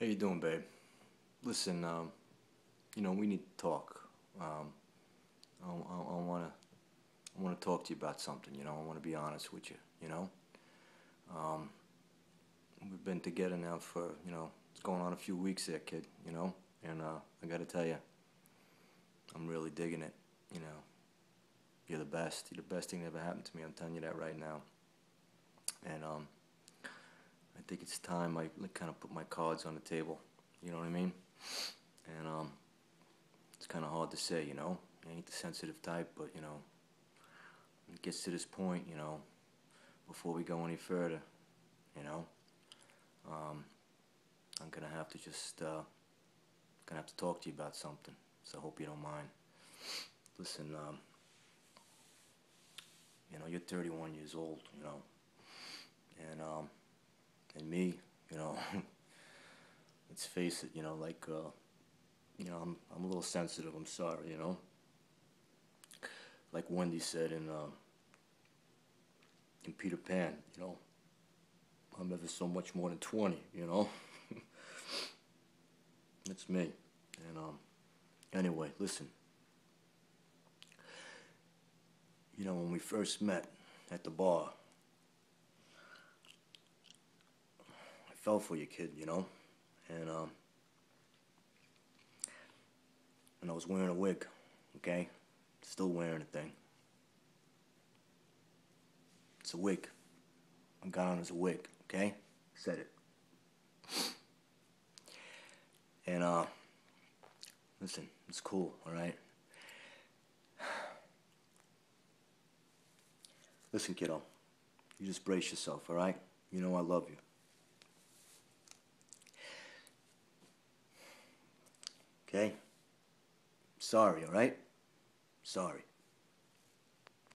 How you doing, babe? Listen, um, you know we need to talk. Um, I, I, I wanna, I wanna talk to you about something. You know, I wanna be honest with you. You know, um, we've been together now for you know it's going on a few weeks there, kid. You know, and uh, I gotta tell you, I'm really digging it. You know, you're the best. You're the best thing that ever happened to me. I'm telling you that right now. And um, think it's time I like, kind of put my cards on the table. You know what I mean? And um, it's kind of hard to say, you know. I ain't the sensitive type, but you know, it gets to this point, you know, before we go any further, you know, um, I'm gonna have to just uh, gonna have to talk to you about something. So I hope you don't mind. Listen, um, you know, you're 31 years old, you know, and me, you know, let's face it, you know, like, uh, you know, I'm I'm a little sensitive. I'm sorry, you know. Like Wendy said in uh, in Peter Pan, you know, I'm ever so much more than 20, you know. That's me. And um, anyway, listen. You know, when we first met at the bar, fell for you, kid, you know? And, um, and I was wearing a wig, okay? Still wearing a thing. It's a wig. I got on as a wig, okay? Said it. And, uh, listen, it's cool, alright? Listen, kiddo, you just brace yourself, all right? You know I love you. Okay? Sorry, all right? Sorry.